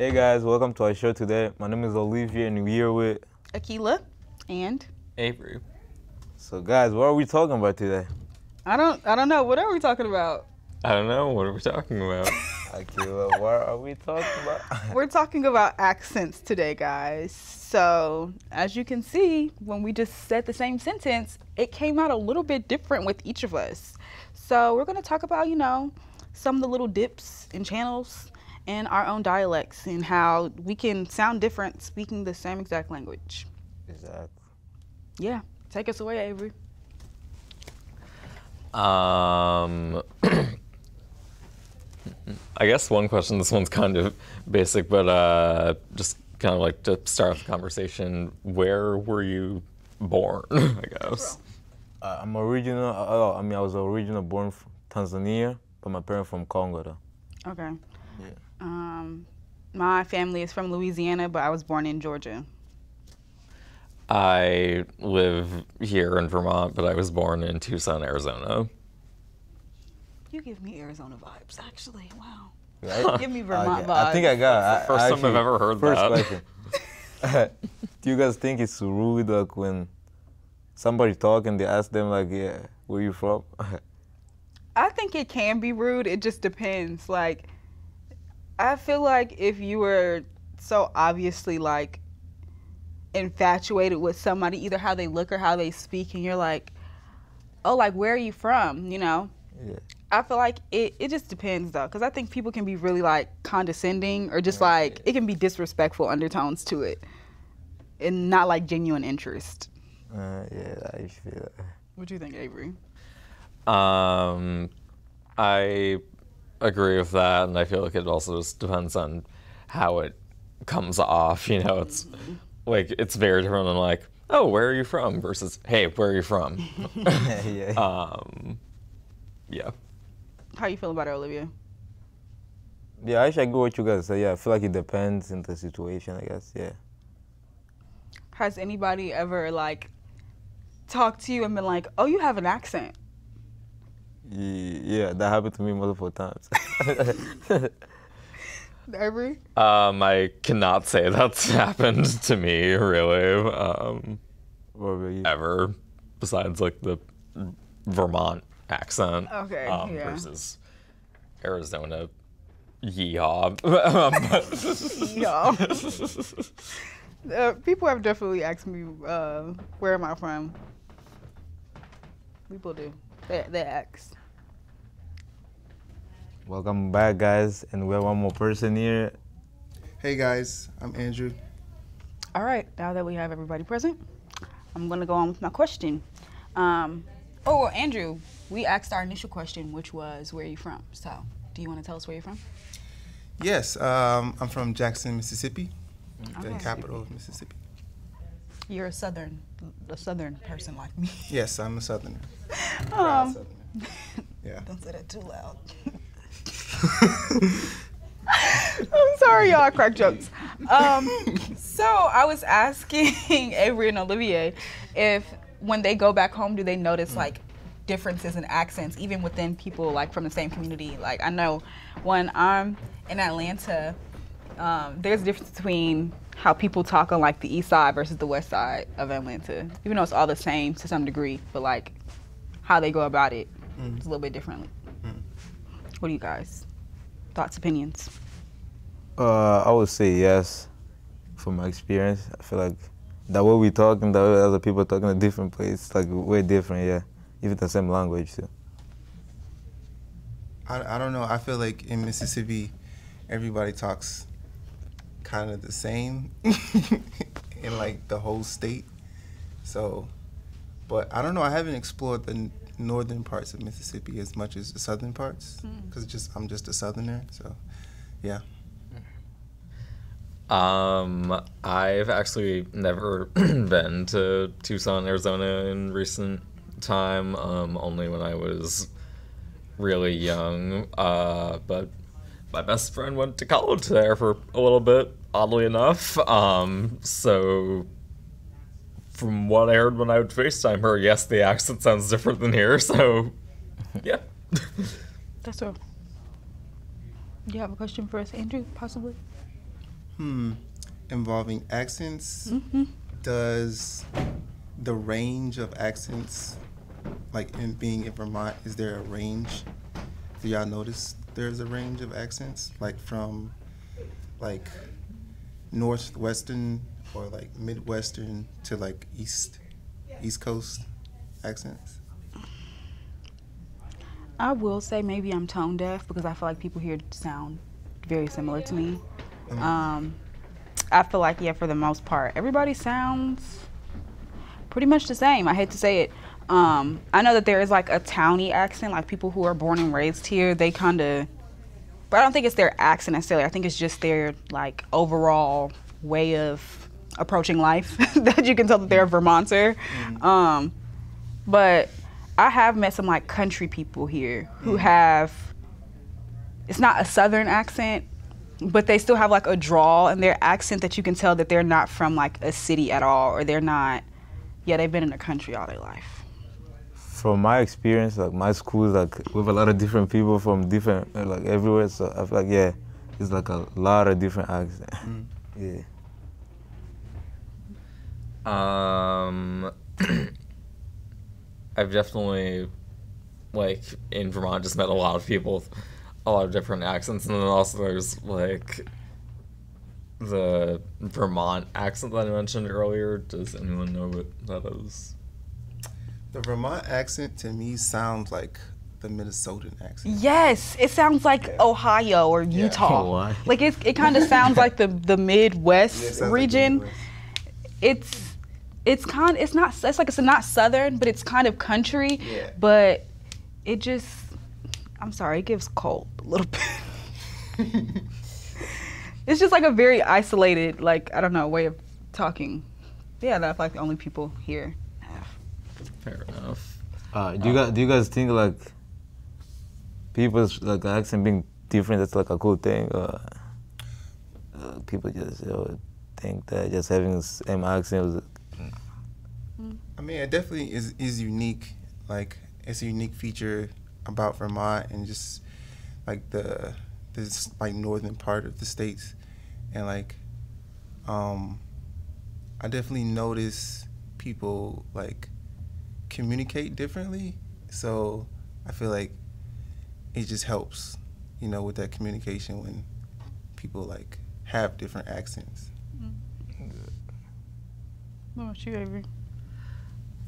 Hey guys, welcome to our show today. My name is Olivia and we're here with Akila and Avery. So guys, what are we talking about today? I don't I don't know. What are we talking about? I don't know. What are we talking about? Akila, what are we talking about? We're talking about accents today, guys. So, as you can see, when we just said the same sentence, it came out a little bit different with each of us. So, we're going to talk about, you know, some of the little dips and channels in our own dialects and how we can sound different speaking the same exact language. exactly. Yeah. Take us away, Avery. Um, I guess one question. This one's kind of basic, but uh, just kind of like to start off the conversation. Where were you born? I guess. Uh, I'm original. Uh, oh, I mean, I was originally born from Tanzania, but my parents from Congo. Though. Okay. Yeah. Um, my family is from Louisiana, but I was born in Georgia. I live here in Vermont, but I was born in Tucson, Arizona. You give me Arizona vibes, actually. Wow. Right? Give me Vermont Okay, vibes. I think I got. I, First I time I've ever heard first that. question. Do you guys think it's rude like when somebody talk and they ask them like, "Yeah, where you from?" I think it can be rude. It just depends. Like, I feel like if you were so obviously like infatuated with somebody, either how they look or how they speak, and you're like, oh, like where are you from? You know. yeah. I feel like it, it just depends though, because I think people can be really like condescending or just like it can be disrespectful undertones to it, and not like genuine interest. Uh, yeah, I feel that. What do you think, Avery? Um, I agree with that, and I feel like it also just depends on how it comes off. You know, it's like it's very different than like, oh, where are you from? versus, hey, where are you from? yeah. um, yeah. How you feel about it, Olivia? Yeah, I should go with you guys. So yeah, I feel like it depends in the situation. I guess. Yeah. Has anybody ever like talked to you and been like, "Oh, you have an accent"? Ye- Yeah, that happened to me multiple times. Avery? Um, I cannot say that's happened to me really, um, what about you? ever. Besides like the Vermont accent, Okay, um, yeah. versus Arizona. Yeehaw. Yeah. uh, people have definitely asked me, uh, "Where am I from?" People do. They they ask. Welcome back, guys, and we have one more person here. Hey guys, I'm Andrew. All right. Now that we have everybody present, I'm gonna go on with my question. Um, oh, well, Andrew, we asked our initial question, which was, "Where are you from?" So, do you want to tell us where you're from? Yes, um, I'm from Jackson, Mississippi, the capital of Mississippi. You're a southern, a southern person like me. Yes, I'm a Southerner. Um, Southerner. Yeah. Don't say that too loud. I'm sorry, y'all. I crack jokes. Um, so I was asking Avery and Olivia if when they go back home, do they notice like differences in accents, even within people like from the same community? Like I know when I'm in Atlanta, um, there's a difference between how people talk on like the east side versus the west side of Atlanta. Even though it's all the same to some degree, but like how they go about it, it is a little bit differently. What do you guys? Thoughts, opinions? Uh, I would say yes, from my experience. I feel like the way we talk and the way other people talk in a different place, like way different. Yeah, even the same language too. I, I don't know. I feel like in Mississippi, everybody talks kind of the same in like the whole state. So, but I don't know. I haven't explored the northern parts of Mississippi as much as the southern parts because just I'm just a southerner. So, yeah. Um, I've actually never been to Tucson, Arizona in recent time. Um, only when I was really young. Uh, but my best friend went to college there for a little bit, oddly enough. Um, so from what I heard when I would FaceTime her, yes, the accent sounds different than here. So, yeah. That's all. Do you have a question for us, Andrew, possibly? Hmm. Involving accents, mm-hmm. does the range of accents, like in being in Vermont, is there a range? Do y'all notice there's a range of accents, like from, like, northwestern or like midwestern to like east, east coast accents? I will say maybe I'm tone deaf because I feel like people here sound very similar to me. Um, I feel like yeah, for the most part, everybody sounds pretty much the same. I hate to say it. Um, I know that there is like a towny accent, like people who are born and raised here, they kind of, but I don't think it's their accent necessarily. I think it's just their like overall way of approaching life that you can tell that they're a Vermonter. Um, but I have met some like country people here who have it's not a southern accent, but they still have like a drawl in their accent that you can tell that they're not from like a city at all or they're not yeah, they've been in the country all their life. From my experience, like my school is like with a lot of different people from different uh, like everywhere. So I feel like yeah, it's like a lot of different accents. yeah. Um, I've definitely, like, in Vermont, just met a lot of people with a lot of different accents, and then also there's like the Vermont accent that I mentioned earlier. Does anyone know what that is? The Vermont accent to me sounds like the Minnesotan accent. Yes, it sounds like Ohio or Utah. Oh, Hawaii. Like it, it kind of sounds like the the Yeah, it Midwest like region. Midwest. it's it's kind it's not it's like it's not southern but it's kind of country Yeah. but it just i'm sorry it gives cold a little bit it's just like a very isolated like i don't know way of talking yeah that's like the only people here have Fair enough. Uh, do you guys do you guys think like people's like accent being different that's like a cool thing? Or, uh, people just you know, think that just having the same accent was I mean, it definitely is is unique. Like it's a unique feature about Vermont and just like the this like northern part of the states, and like um, I definitely notice people like communicate differently. So I feel like it just helps, you know, with that communication when people like have different accents. what about you avery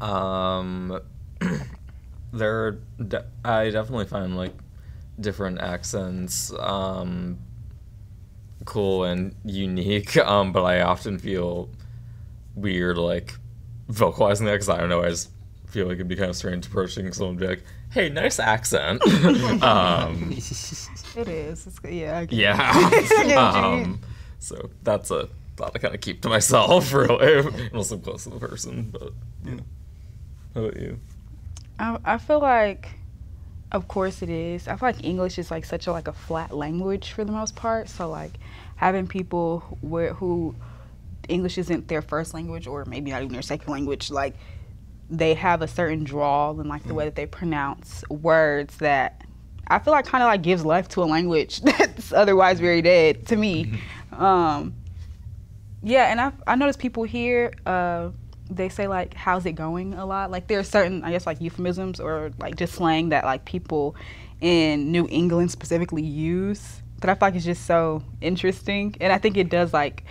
Um, there, are de- I definitely find like different accents um, cool and unique. Um, but I often feel weird like vocalizing that because I don't know. I just feel like it'd be kind of strange approaching someone and be like, "Hey, nice accent." um, it is it's, yeah I yeah. um, so that's a thought I kind of keep to myself, really, unless I'm close to the person. But yeah. How about you? I, I feel like of course it is i feel like english is like such a like a flat language for the most part so like having people where who english isn't their first language or maybe not even their second language like they have a certain drawl and like the way that they pronounce words that i feel like kind of like gives life to a language that's otherwise very dead to me. Um yeah and i i notice people here uh they say like how's it going? a lot. Like there are certain i guess like euphemisms or like just slang that like people in new england specifically use that i feel like is just so interesting. And i think it does like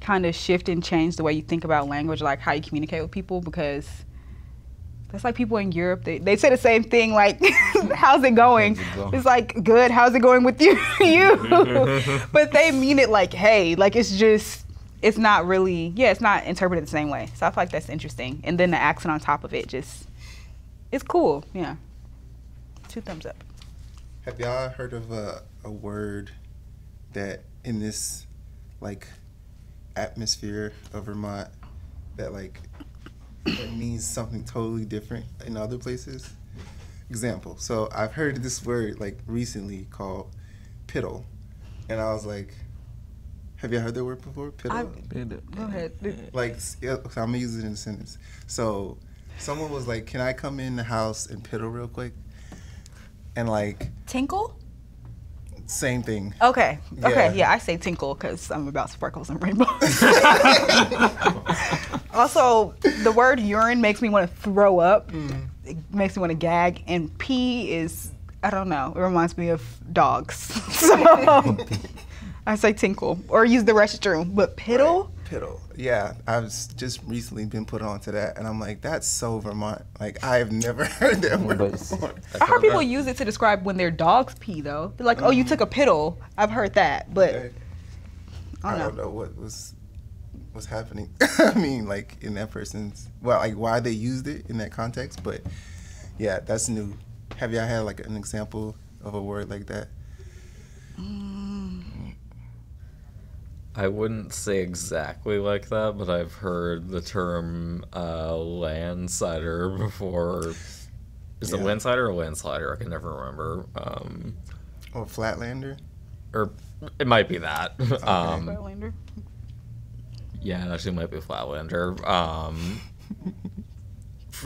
kind of shift and change the way you think about language like how you communicate with people because that's like people in Europe. They, they say the same thing, like, "How's it going?" How's it? It's like, "Good. How's it going with you?" you, but they mean it like, "Hey." Like it's just, it's not really, yeah, it's not interpreted the same way. So I feel like that's interesting. And then the accent on top of it, just, it's cool. Yeah. Two thumbs up. Have y'all heard of a, a word that in this like atmosphere of Vermont that like it means something totally different in other places? Example. So I've heard this word like recently called piddle. And I was like, have you heard that word before? Piddle? I've- Go ahead. like yeah, so I'm gonna use it in a sentence. So someone was like, Can I come in the house and piddle real quick? And like Tinkle? Same thing. Okay. Okay. Yeah. Yeah, I say tinkle because I'm about sparkles and rainbows. also, the word urine makes me want to throw up. Hmm. It makes me want to gag, and pee is I don't know. It reminds me of dogs. so I say tinkle or use the restroom, but piddle. Piddle. Yeah, I've just recently been put onto that, and I'm like, that's so Vermont. Like, I have never heard that word before. I heard people use it to describe when their dogs pee though. They're like, "Oh, you mm-hmm. took a piddle." I've heard that, but Okay. I I don't don't know. know what was was happening. I mean, like in that person's well, like why they used it in that context. But yeah, that's new. Have y'all had like an example of a word like that? I wouldn't say exactly like that, but I've heard the term uh, landsider before. Is it Yeah. landsider or landslider? I can never remember. Um, Or Flatlander? or it might be that. Um, Flatlander. Yeah, it actually might be a Flatlander. Um,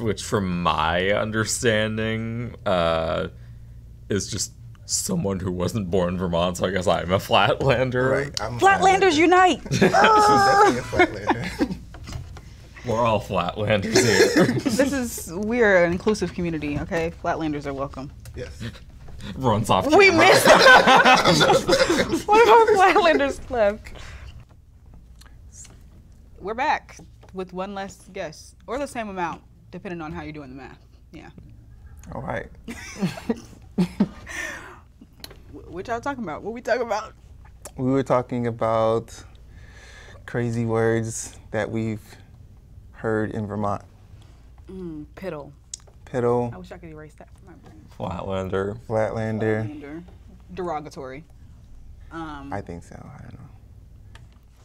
which, from my understanding, uh, is just someone who wasn't born in Vermont. So I guess I'm a Flatlander. Right. I'm a Flatlanders Flatlander. unite. I'm definitely a Flatlander. We're all Flatlanders here. this is we're an inclusive community. Okay, Flatlanders are welcome. yes. Runs off. We camera. missed one of our Flatlanders left. We're back with one less guest, or the same amount, depending on how you're doing the math. Yeah. All right. Wh- What y'all talking about? What we talking about? We were talking about crazy words that we've heard in Vermont. Mm, piddle. I wish I could erase that from my brain. Flatlander. Flatlander. Flatlander. Derogatory. Um, I think so. I don't know.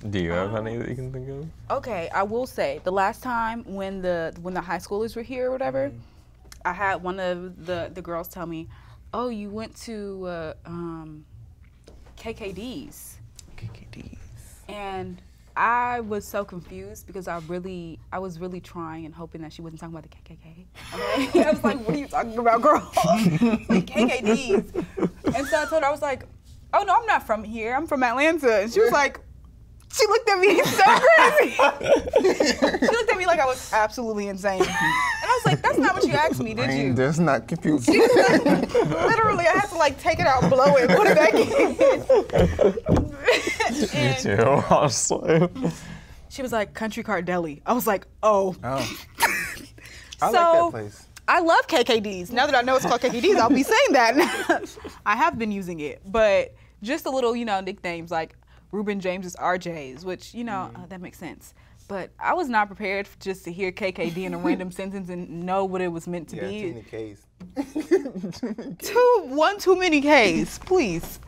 Do you have any that you can think of? Okay, I will say the last time when the when the high schoolers were here or whatever, I had one of the the girls tell me, "Oh, you went to uh, um, KKD's," KKDs. and I was so confused because I really I was really trying and hoping that she wasn't talking about the KKK. Okay, I was like, "What are you talking about, girl?" like KKD's, and so I told her I was like, "Oh no, I'm not from here. I'm from Atlanta," and she was like. She looked at me so crazy. she looked at me like I was absolutely insane. And I was like, that's not what you asked me, did you? does not confuse. Literally, I had to like take it out, blow it, put it back in. Me too, honestly. she was like, Kountry Kart Deli. I was like, oh. Oh, I so, like that place. I love KKDs. Now that I know it's called KKDs, I'll be saying that. I have been using it, but just a little, you know, nicknames like Ruben James's RJ's, which you know uh, that makes sense. But I was not prepared just to hear KKD in a random sentence and know what it was meant to Yeah, be. too many K's. Two, one too many K's, please.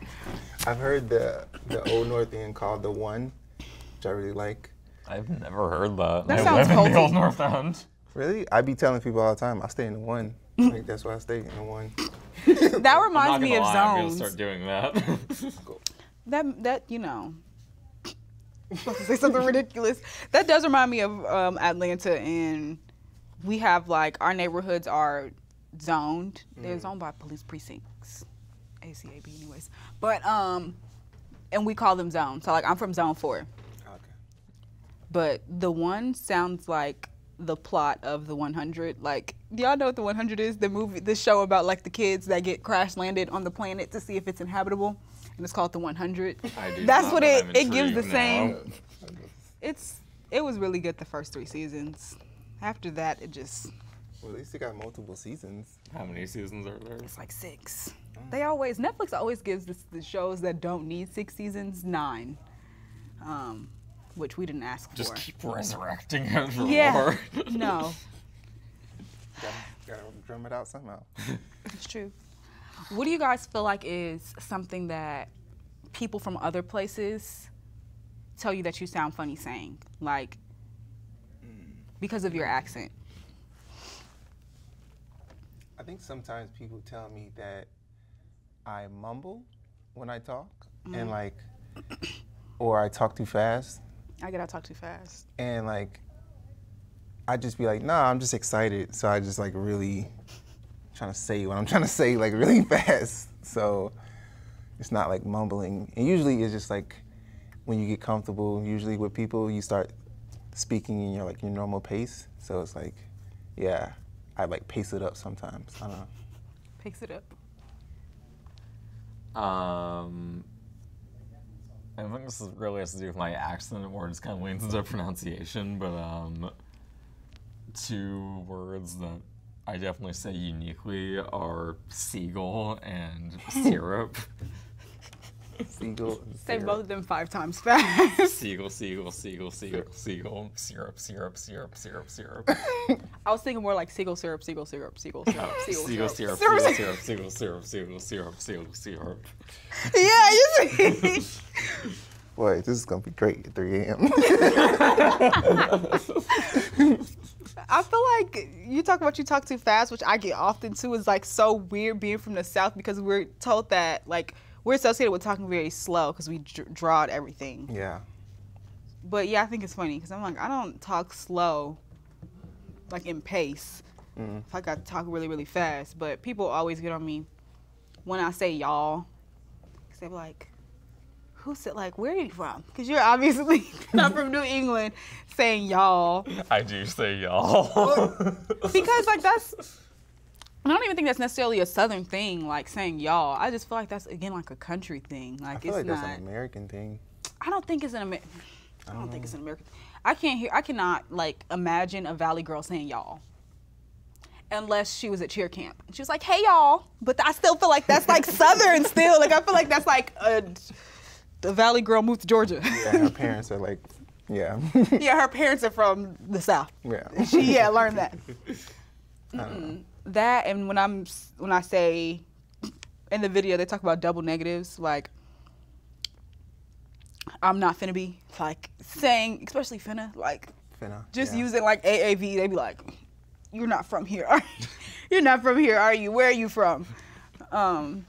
I've heard the the old North End called the One, which I really like. I've never heard that. That I sounds live in the old North End. Really, I be telling people all the time. I stay in the One. like that's why I stay in the One. That I'm reminds not me gonna of lie, I'm gonna start doing that. That that you know. I was about to say something ridiculous. That does remind me of um, Atlanta, and we have like our neighborhoods are zoned. They're zoned by police precincts, ACAB, anyways. But um, and we call them zones. So like I'm from Zone Four, Okay. but the one sounds like the plot of the 100. Like, do y'all know what the 100 is? The movie, the show about like the kids that get crash landed on the planet to see if it's inhabitable, and it's called the 100. I That's what it it gives the intrigued same. now. It's it was really good the first three seasons. After that, it just Well, at least it got multiple seasons. How many seasons are there? it's like six. They always Netflix always gives this, the shows that don't need six seasons nine, um, which we didn't ask Just for. keep resurrecting it for yeah, more. no, Gotta, gotta drum it out somehow. it's true. What do you guys feel like is something that people from other places tell you that you sound funny saying, like because of your accent? I think sometimes people tell me that I mumble when I talk, and mm. like, or I talk too fast, I get I talk too fast. and like, I just be like, nah, I'm just excited, so I just like really trying to say what I'm trying to say like really fast. So it's not like mumbling. And usually it's just like when you get comfortable, usually with people, you start speaking in your like your normal pace. So it's like, yeah, I like pace it up sometimes. I don't know. Pace it up. Um, I think this really has to do with my accent or just kind of leans into pronunciation, but um, two words that I definitely say uniquely are seagull and syrup. Seagull. and Say syrup. both of them five times fast. seagull, seagull, seagull, seagull, seagull, syrup, syrup, syrup, syrup, syrup. I was thinking more like seagull syrup, seagull syrup, seagull syrup, seagull, Seagull syrup. syrup, seagull syrup, seagull syrup, seagull syrup, seagull syrup. Yeah, you see. Boy, this is gonna be great at 3 a.m. I feel like you talk about you talk too fast, which I get often too. Is like so weird being from the south because we're told that like we're associated with talking very slow because we dr- draw out everything. yeah. But yeah, I think it's funny because I'm like I don't talk slow, like in pace. Mm-hmm. If I got to talk really really fast, but people always get on me when I say y'all. Cause they be like, "Who said like where are you from?" Because you're obviously not from New England, saying y'all. I do say y'all. because like that's I don't even think that's necessarily a southern thing, like saying y'all. I just feel like that's again like a country thing. Like I feel it's like not. that's an American thing. I don't think it's an Amer- I don't think it's an um. American. I can't hear. I cannot like imagine a Valley girl saying y'all. Unless she was at cheer camp and she was like, "Hey y'all," but I still feel like that's like Southern still. Like I feel like that's like a, the Valley girl moved to Georgia. Yeah, her parents are like, yeah. yeah, her parents are from the South. yeah. She yeah learned that. I don't know. that and when I'm when I say in the video they talk about double negatives like I'm not finna be like saying especially finna like Finna. just yeah. using like AAV they be like you're not from here are you? you're not from here are you where are you from um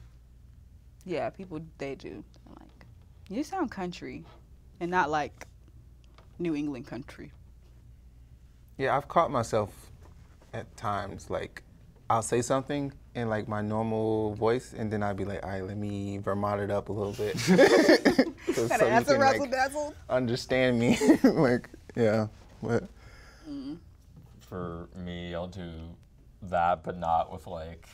yeah people they do I'm like you sound country and not like New England country Yeah, I've caught myself at times like I'll say something in like my normal voice, and then I'd be like, "All right, let me Vermont it up a little bit." so, so you can, like, understand me. like, yeah, but mm. For me, I'll do that, but not with like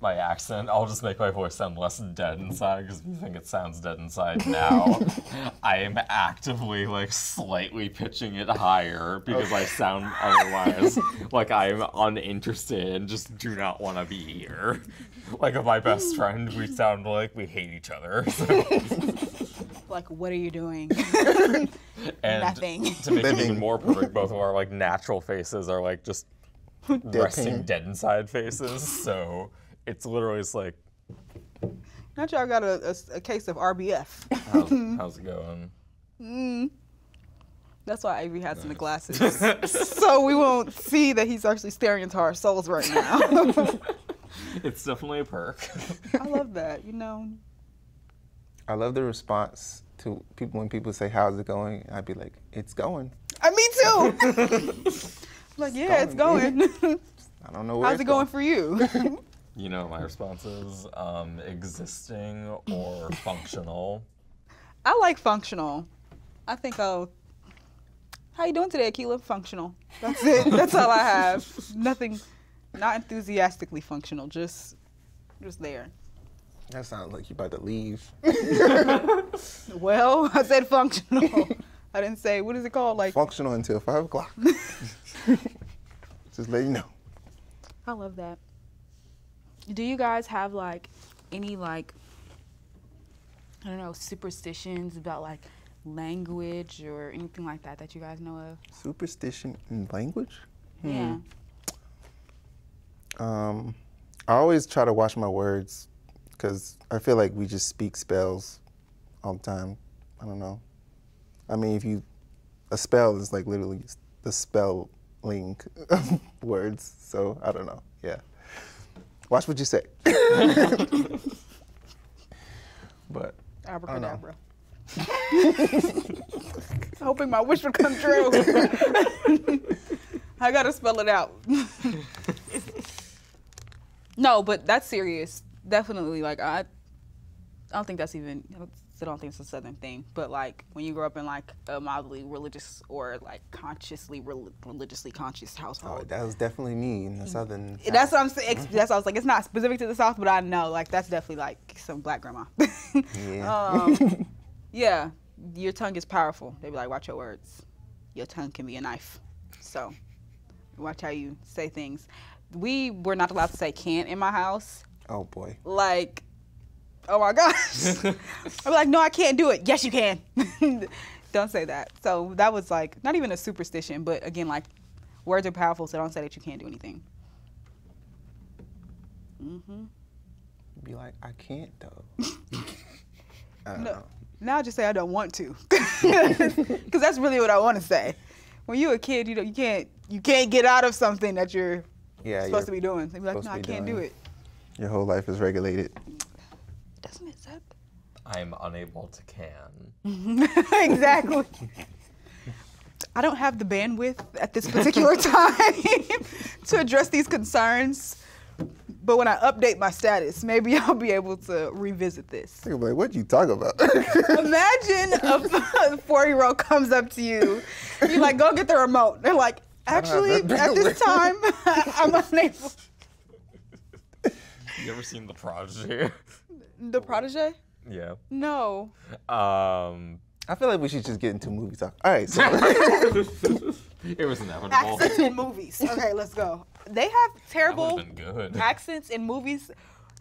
my accent. I'll just make my voice sound less dead inside because if you think it sounds dead inside now, I am actively like slightly pitching it higher because I sound otherwise like I'm uninterested and just do not want to be here. Like with my best friend, we sound like we hate each other. So. like what are you doing And Nothing. to make it even more perfect, both of our like natural faces are like just resting Deadpan. dead inside faces. So it's literally just like, Not y'all got a, a, a case of RBF. how's, how's it going? That's why Avery has in the glasses. so we won't see that he's actually staring into our souls right now. It's definitely a perk. I love that, you know. I love the response to people when people say, "How's it going?" I'd be like, "It's going." Uh, me too. like, yeah, it's going. I don't know where How's it's it going for you? You know, my response is um, existing or functional. I like functional. I think I'll. How you doing today, Akila? Functional. That's it. That's all I have. Nothing. Not enthusiastically functional. Just, just there. That sounds like you're about to leave. Well, I said functional. I didn't say what is it called? Like Functional until five o'clock. Just let you know. I love that. Do you guys have like any like I don't know superstitions about like language or anything like that that you guys know of? Superstition in language. Yeah. Um, I always try to watch my words because I feel like we just speak spells all the time. I don't know. I mean, if you a spell is like literally the spelling of words. So I don't know. Yeah. Watch what you say. but Abracadabra. Hoping my wish would come true. I gotta spell it out. no, but that's serious. Definitely, like I, I don't think that's even. I don't- think it's a southern thing. But like when you grow up in like a mildly religious or like consciously rel- religiously conscious Oh, household. that was definitely me in the southern. that's South. what I'm saying. That's what I was like. It's not specific to the South, but I know like that's definitely like some black grandma. Yeah. um, yeah, your tongue is powerful. They be like, watch your words. Your tongue can be a knife. So watch how you say things. We were not allowed to say can't in my house. oh boy. Like, oh my gosh. I'm like, no, I can't do it. Yes, you can. don't say that. So that was like not even a superstition, but again, like words are powerful, so don't say that you can't do anything. Mm-hmm. Be like, I can't though. I No. Now I just say I don't want to, because that's really what I want to say. When you're a kid, you know you can't you can't get out of something that you're Yeah, supposed to you're- be doing. They'd be like, no, to I can't do it. Your whole life is regulated. Doesn't it suck? I'm unable to can. exactly. I don't have the bandwidth at this particular time to address these concerns. But when I update my status, maybe I'll be able to revisit this. i think like, what you talk about? Imagine a four-year-old comes up to you, you're like, "Go get the remote." They're like, "Actually, at this time, I'm unable." You ever seen The Prodigy? The protege? yeah. No. Um, I feel like we should just get into movie talk. All right, so it was inevitable. Accents in movies. Okay, let's go. They have terrible. would have been good. accents in movies,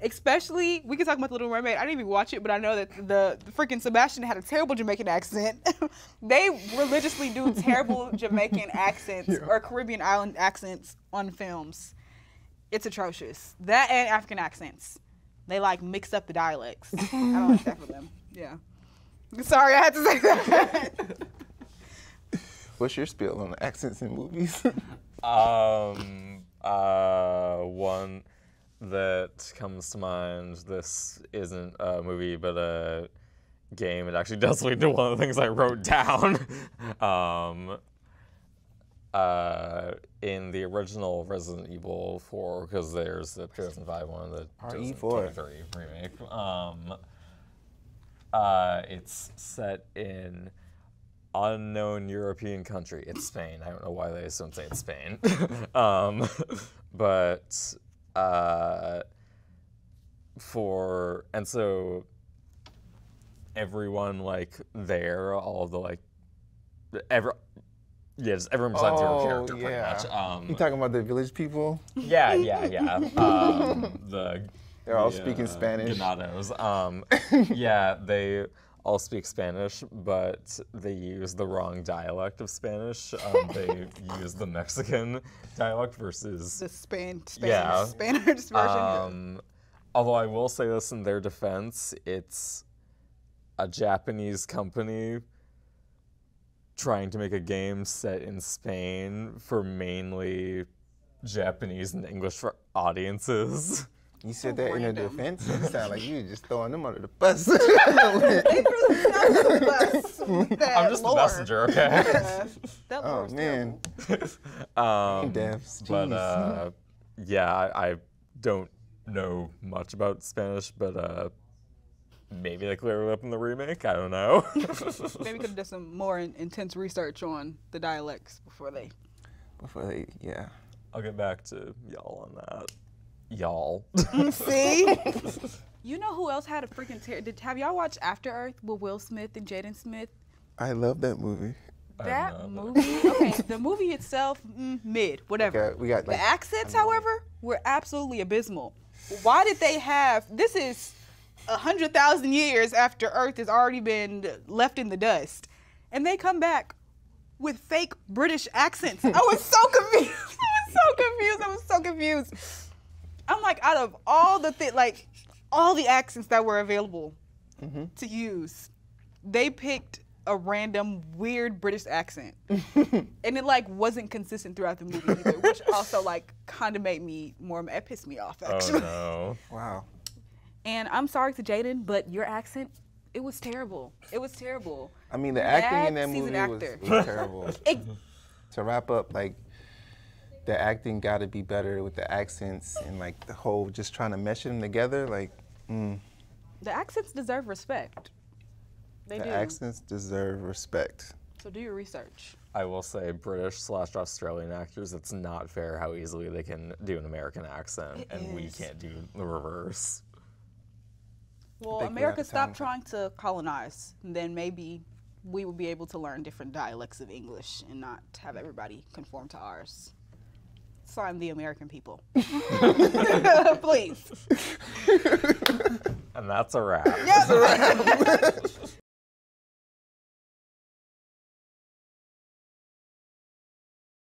especially we can talk about the Little Mermaid. I didn't even watch it, but I know that the, the freaking Sebastian had a terrible Jamaican accent. they religiously do terrible Jamaican accents or Caribbean island accents on films. It's atrocious. That and African accents. They like mix up the dialects. I don't like that for them. Yeah. Sorry, I had to say that. what's your spiel on the accents in movies? Um, uh, one that comes to mind. This isn't a movie, but a game. It actually does lead to one of the things I wrote down. um, uh, in the original Resident Evil 4, because there's the 2005 one, the RE4. 2023 remake. Um, uh, it's set in unknown European country. It's Spain. I don't know why they don't say it's Spain. um, but uh, for and so everyone like there, all the like every yeah, just everyone besides your character pretty much. Um, you talking about the village people? yeah, yeah, yeah. Um, the They're all the, speaking Spanish. Ganados. Um, yeah, they all speak Spanish, but they use the wrong dialect of Spanish. Um, they use the Mexican dialect versus. the Span, Spanish, Yeah. Spanish version. Um, although I will say this in their defense, it's a Japanese company trying to make a game set in Spain for mainly Japanese and English for audiences. You said that in a defense. It sounded like you were just throwing them under the bus. They really sound the best with that I'm just lore. the messenger, okay? Yeah, that oh man, um, deaths. but uh, yeah, I, I don't know much about Spanish, but uh, maybe they clear it up in the remake. I don't know. terrible. Maybe could have done some more in, intense research on the dialects before they. before they, yeah. I'll get back to y'all on that. Y'all. See? you know who else had a freaking tear? did Have y'all watched After Earth with Will Smith and Jaden Smith? I love that movie. That movie, okay, the movie itself, mm, mid, whatever. Okay, we got, like, the accents, however, were absolutely abysmal. Why did they have? This is a hundred thousand years after Earth has already been left in the dust, and they come back with fake British accents. I was so confused. I was so confused. I was so confused. I'm like, out of all the thi- like all the accents that were available mm-hmm. to use, they picked a random weird British accent, and it like wasn't consistent throughout the movie either, which also like kind of made me more. It pissed me off oh actually. no. Wow. And I'm sorry to Jaden, but your accent, it was terrible. It was terrible. I mean, the acting in that movie was, was terrible. It, to wrap up, like the acting got to be better with the accents and like the whole just trying to mesh them together. Like, mm, The accents deserve respect. They do. The do. accents deserve respect. So do your research. I will say, British slash Australian actors, it's not fair how easily they can do an American accent, It and we can't do the reverse. Well, America have stopped time. trying to colonize, then maybe we would be able to learn different dialects of English and not have everybody conform to ours. Sign the American people. Please. And that's a wrap. Yes, a wrap.